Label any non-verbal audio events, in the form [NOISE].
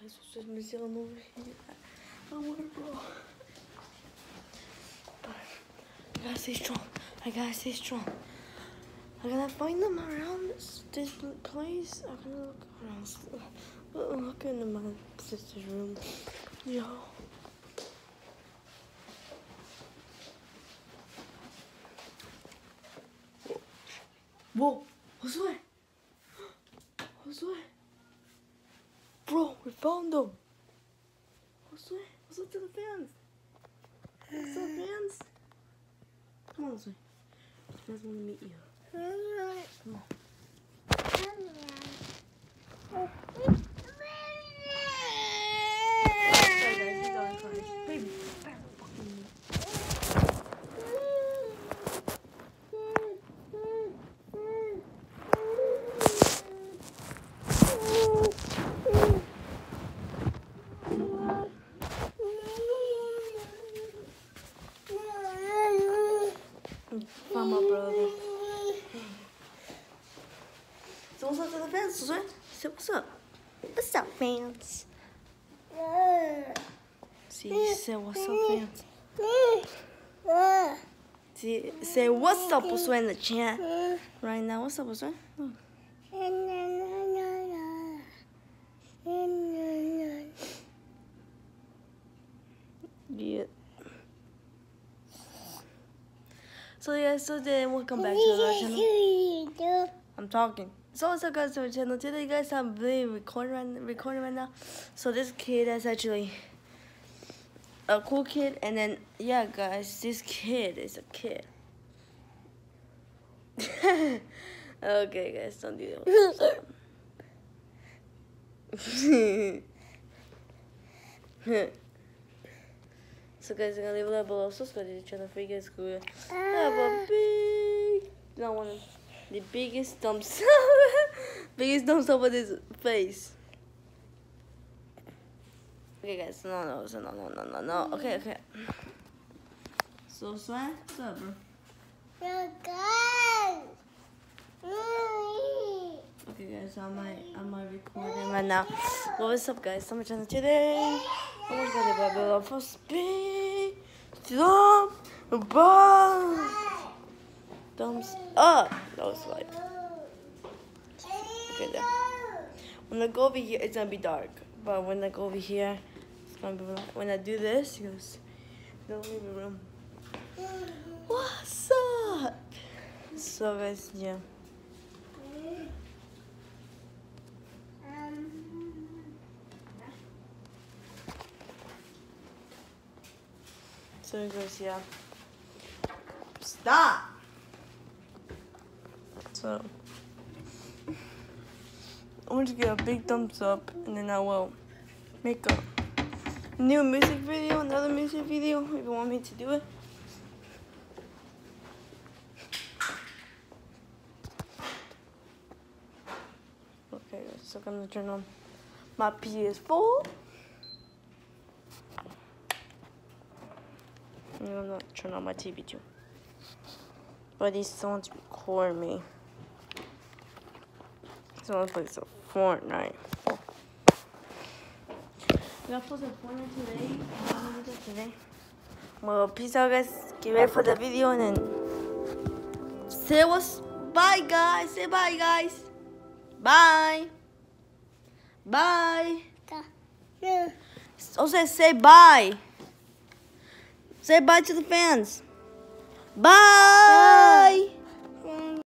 guys, what's this missing over here? I wanna roll. But I gotta stay strong. I gotta stay strong. I gotta find them around this, this place. I'm gonna look around. Look into my sister's room. Yo. Whoa, Josué! Josué! [GASPS] Bro, we found them! Josué, what's up to the fans? What's up, fans? Come on, Josué. You guys want to meet you. Come on. Sorry, guys, he's going crazy. Baby, fucking Find my brother. So what's up to the fans, Josué? Say what's up. What's up, fans? See, say what's up, fans. See, say what's up, Josué, in the chat right now. What's up, Josué? Oh. Yeah. So yeah, so then welcome back to our channel. I'm talking. So what's up guys to our channel? Today guys I'm really recording right, recording right now. So this kid is actually a cool kid and then yeah guys, this kid is a kid. [LAUGHS] okay guys, don't do that. [LAUGHS] So guys, I'm gonna leave a like below. Subscribe to the channel for you guys to have a big, not one the biggest thumbs up, [LAUGHS] biggest thumbs up with his face. Okay, guys, no, no, so no, no, no, no, no. Okay, okay. So, Swan, what's up, bro? Okay, guys, so I'm I'm recording right now. Well, what's up, guys? So much on today. Oh I'm gonna go to Babylon for speed. Thumb, above. Thumbs up. That was like. Okay, there. When I go over here, it's gonna be dark. But when I go over here, it's gonna be light. When I do this, it goes. Don't leave the room. What's up? So, guys, yeah. So, guys, yeah. Stop! So, I want to give a big thumbs up, and then I will make a new music video, another music video, if you want me to do it. Okay, so I'm gonna turn on my PS4. And I'm gonna turn on my TV too. But these songs record me. Someone plays some Fortnite. We got posted Fortnite today. I'm gonna do that today. Well, peace out, guys. Get ready for the video and then say what's bye, guys. Say bye, guys. Bye. Bye. Yeah. Also, say bye. Say bye to the fans. Bye.